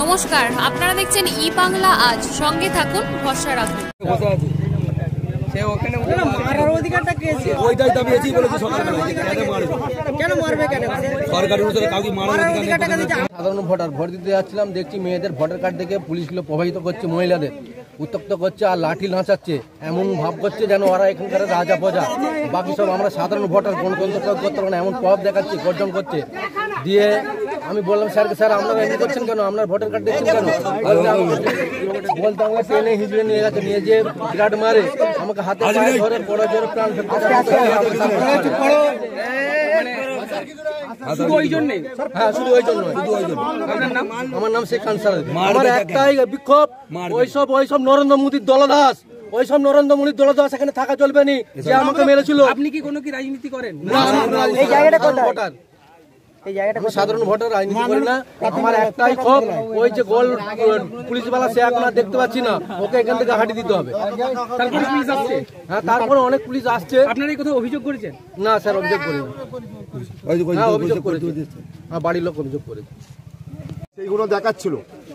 নমস্কার আপনারা দেখছেন ই বাংলা আজ। সঙ্গে থাকুন ভরসা রাখুন। সাধারণ ভোটার ভোট দিতে যাচ্ছিলাম দেখছি মেয়েদের ভোটার কার্ড দেখে পুলিশগুলো প্রভাবিত করছে মহিলাদের। উত্তপ্ত করছে আর লাঠি নাচাচ্ছে এমন ভাব করছে যেন ওরা এখানকার রাজা প্রজা। বাকি সব আমরা সাধারণ ভোটার গণতন্ত্র প্রয়োগ করতে পারব না এমন প্রভাব দেখাচ্ছে গর্জন করছে। দিয়ে আমি বললাম স্যারকে স্যার আপনারা এমনি করছেন কেন? আপনার ভোটার কার্ড দেখছেন কেন? বলতে আমাকে- টেনে হিজড়ে নিয়ে গেছে নিয়ে যে বিরাট মারে। আমাকে হাতে ধরে বড় জোরে প্রাণ শুধু ওই জন্য? হ্যাঁ শুধু ওই জন্য। শুধু ওই জন্য। আমার নাম শেখ আনসার আমার একটাই বিক্ষোভ ওইসব ওইসব নরেন্দ্র মোদীর দলদাস ওইসব নরেন্দ্র মোদীর দলদাস এখানে থাকা চলবে নি যে আমাকে মেরেছিল। আপনি কি কোনো কি রাজনীতি করেন? এই জায়গাটা কোথায়? ভোটার এই জায়গাটা সাধারণ ভোটার রাজনীতি করি না। আমার একটাই ক্ষোভ ওই যে গোল পুলিশ বালা সে এখন দেখতে পাচ্ছি না। ওকে এখান থেকে হাঁটি দিতে হবে। তারপরে পুলিশ আসছে? হ্যাঁ তারপরে অনেক পুলিশ আসছে। আপনারা এই কথা অভিযোগ করেছেন? না স্যার অভিযোগ করি হ্যাঁ অভিযোগ করেছে। হ্যাঁ বাড়ির লোক অভিযোগ করেছে। সেইগুলো দেখাচ্ছিল।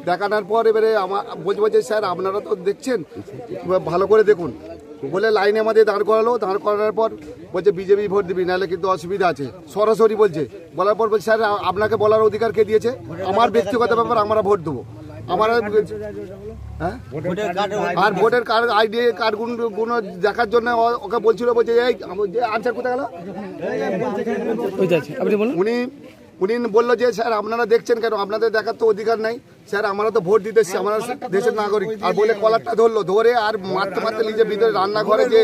দেখানোর পর এবারে আমার বলছে স্যার আপনারা তো দেখছেন। ভালো করে দেখুন। বলে লাইনে আমাদের দাঁড় করালো দাঁড় করানোর পর বলছে বিজেপি ভোট দিবি নাহলে কিন্তু অসুবিধা আছে। সরাসরি বলছে বলার পর বলছে স্যার আপনাকে বলার অধিকার কে দিয়েছে? আমার ব্যক্তিগত ব্যাপার আমরা ভোট দেবো। আমার হ্যাঁ? আর ভোটের কার্ড আইডি কার্ডগুলো দেখার জন্য ও- ওকে বলছিল বলছে এই আমার যে আনসার কোথায় গেল? উনি উনি বললো যে স্যার আপনারা দেখছেন কেন আপনাদের দেখার তো অধিকার নাই স্যার আমরা তো ভোট দিতে এসেছি আমরা দেশের নাগরিক আর বলে কলারটা ধরলো ধরে আর মারতে মারতে নিজের ভিতরে রান্নাঘরে যে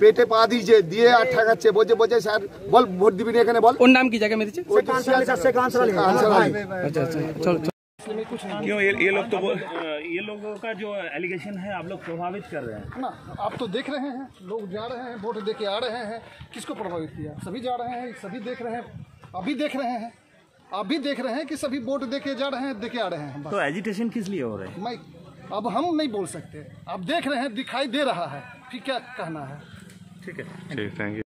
পেটে পা দিয়েছে দিয়ে আর ঠেকাচ্ছে বলছে বলছে স্যার বল ভোট দিবি না এখানে বল ওর নাম কি জায়গা মেরেছে ওই তো শেখ আনসার আলী। আনসার আলী। আচ্ছা আচ্ছা চলো क्यों ये ये लोग तो बोल- ये लोगों का जो एलिगेशन है आप लोग प्रभावित कर रहे हैं ना आप तो देख रहे हैं लोग जा रहे हैं वोट दे के आ रहे हैं किसको प्रभावित किया सभी जा रहे हैं सभी देख रहे हैं अभी देख रहे हैं आप भी देख रहे हैं कि सभी वोट देखे जा रहे हैं देखे आ रहे हैं तो एजिटेशन किस लिए हो रहे हैं? मैं अब हम नहीं बोल सकते। आप देख रहे हैं दिखाई दे रहा है फिर क्या कहना है। ठीक है। ठीक थैंक यू